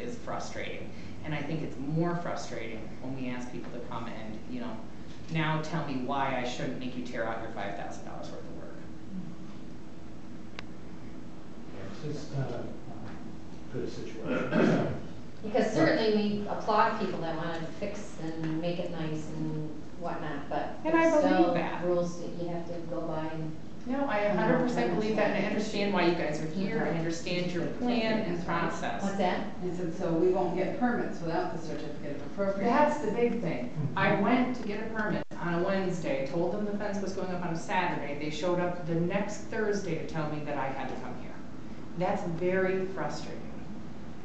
is frustrating. And I think it's more frustrating when we ask people to come and, you know, now tell me why I shouldn't make you tear out your five thousand dollars worth of work. Yes, it's not a um, good situation. Because certainly we applaud people that wanna fix and make it nice and whatnot, but And I there's believe still that. rules that you have to go by and. No, I hundred percent believe that, and I understand why you guys are here, I understand your plan and process. What's that? He said, so we won't get permits without the certificate of appropriate. That's the big thing. I went to get a permit on a Wednesday, told them the fence was going up on a Saturday. They showed up the next Thursday to tell me that I had to come here. That's very frustrating.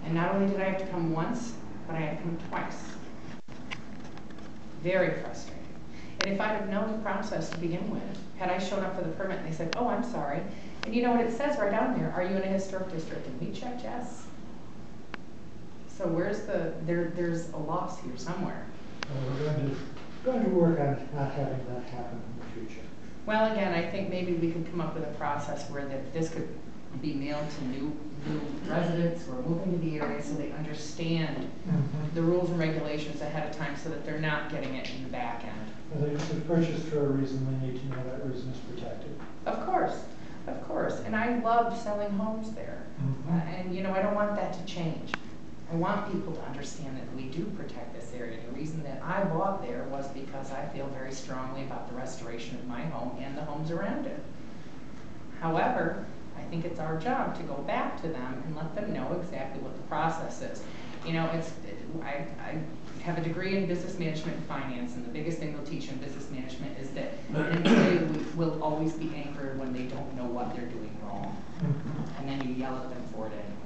And not only did I have to come once, but I had to come twice. Very frustrating. If I'd have known the process to begin with, had I shown up for the permit and they said, oh, I'm sorry. And you know what it says right down there? Are you in a historic district? And we checked yes. So where's the, there, there's a loss here somewhere. We're going to, going to work on not having that happen in the future. Well, again, I think maybe we could come up with a process where that this could be mailed to new, new residents who are moving to the area so they understand the rules and regulations ahead of time so that they're not getting it in the back end. Well, They they purchased for a reason, they need to know that reason is protected. Of course, of course, and I love selling homes there. Uh, Mhm. And, you know, I don't want that to change. I want people to understand that we do protect this area. The reason that I bought there was because I feel very strongly about the restoration of my home and the homes around it. However, I think it's our job to go back to them and let them know exactly what the process is. You know, it's, I, I have a degree in business management and finance, and the biggest thing they'll teach in business management is that an employee will- always be angered when they don't know what they're doing wrong. Mhm. And then you yell at them for it anyway.